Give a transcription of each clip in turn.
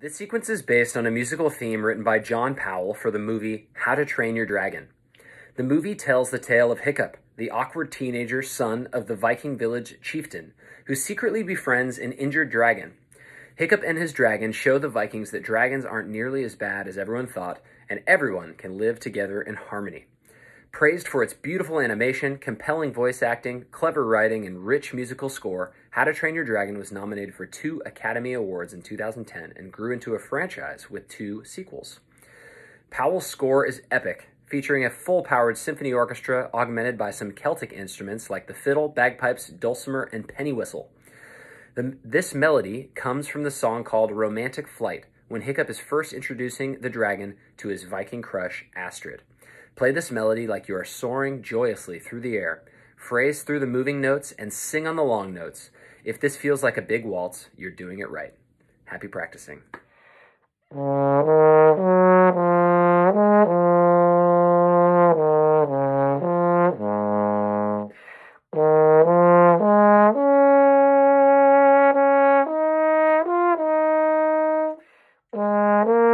This sequence is based on a musical theme written by John Powell for the movie How to Train Your Dragon. The movie tells the tale of Hiccup, the awkward teenager son of the Viking village chieftain, who secretly befriends an injured dragon. Hiccup and his dragon show the Vikings that dragons aren't nearly as bad as everyone thought, and everyone can live together in harmony. Praised for its beautiful animation, compelling voice acting, clever writing, and rich musical score, How to Train Your Dragon was nominated for two Academy Awards in 2010 and grew into a franchise with two sequels. Powell's score is epic, featuring a full powered symphony orchestra augmented by some Celtic instruments like the fiddle, bagpipes, dulcimer, and penny whistle. The, this melody comes from the song called Romantic Flight, when Hiccup is first introducing the dragon to his Viking crush, Astrid. Play this melody like you are soaring joyously through the air. Phrase through the moving notes and sing on the long notes. If this feels like a big waltz, you're doing it right. Happy practicing.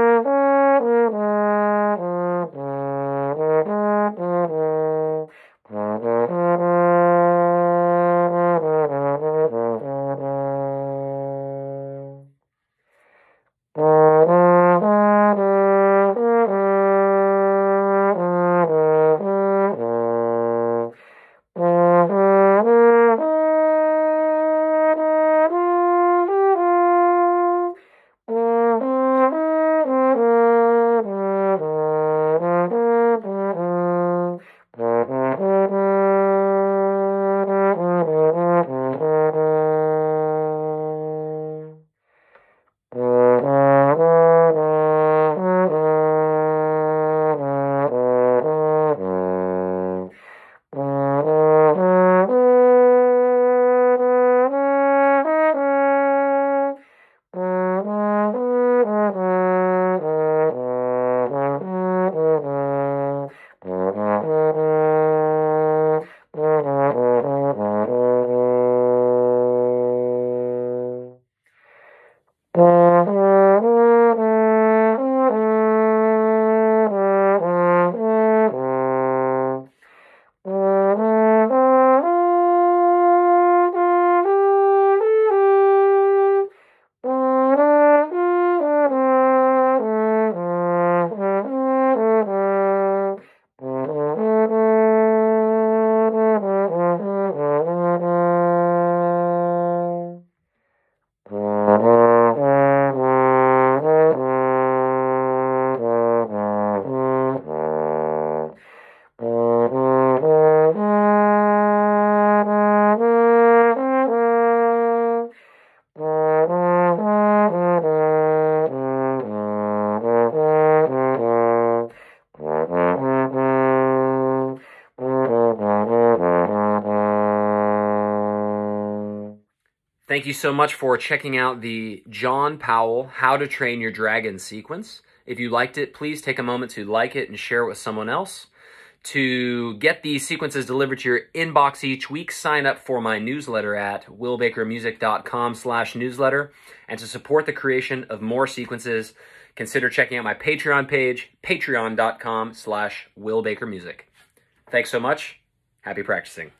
Thank you so much for checking out the John Powell How to Train Your Dragon sequence. If you liked it, please take a moment to like it and share it with someone else. To get these sequences delivered to your inbox each week, sign up for my newsletter at willbakermusic.com slash newsletter. And to support the creation of more sequences, consider checking out my Patreon page, patreon.com slash willbakermusic. Thanks so much. Happy practicing.